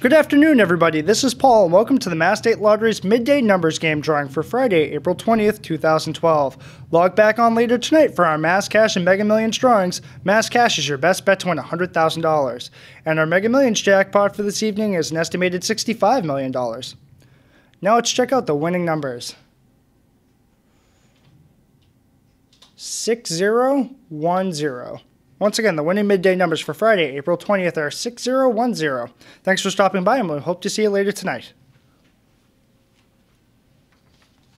Good afternoon, everybody. This is Paul, and welcome to the Mass State Lottery's midday numbers game drawing for Friday, April 20th, 2012. Log back on later tonight for our Mass Cash and Mega Millions drawings. Mass Cash is your best bet to win $100,000. And our Mega Millions jackpot for this evening is an estimated $65 million. Now let's check out the winning numbers 6010. Once again, the winning midday numbers for Friday, April 20th are 6010. Thanks for stopping by, and we hope to see you later tonight.